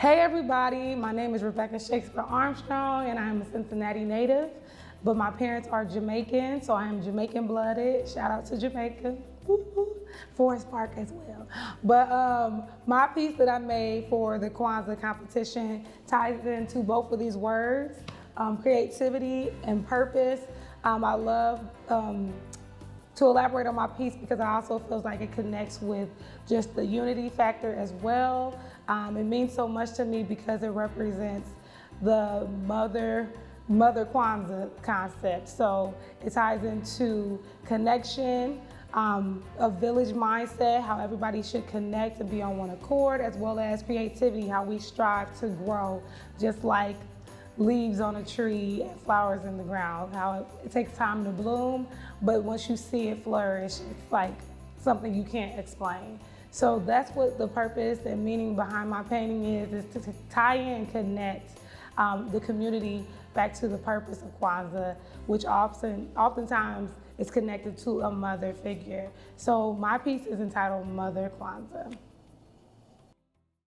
Hey everybody, my name is Rebecca Shakespeare Armstrong and I'm a Cincinnati native, but my parents are Jamaican, so I am Jamaican blooded. Shout out to Jamaica. Forest Park as well. But um, my piece that I made for the Kwanzaa competition ties into both of these words, um, creativity and purpose. Um, I love um, to elaborate on my piece because I also feels like it connects with just the unity factor as well. Um, it means so much to me because it represents the mother Mother Kwanzaa concept. So it ties into connection, um, a village mindset, how everybody should connect and be on one accord, as well as creativity, how we strive to grow, just like leaves on a tree and flowers in the ground, how it, takes time to bloom, but once you see it flourish, it's like something you can't explain. So that's what the purpose and meaning behind my painting is, is to, to tie in and connect um, the community back to the purpose of Kwanzaa, which often, oftentimes is connected to a mother figure. So my piece is entitled Mother Kwanzaa.